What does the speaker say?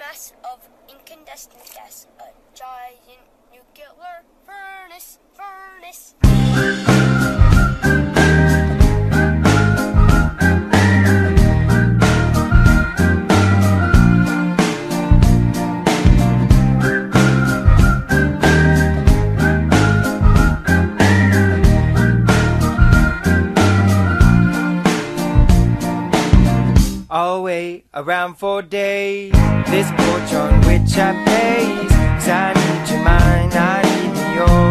mass of incandescent gas, a giant nuclear furnace, furnace. Around for days. This porch on which I pace. Cause I need your mind, I need yours.